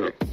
minute.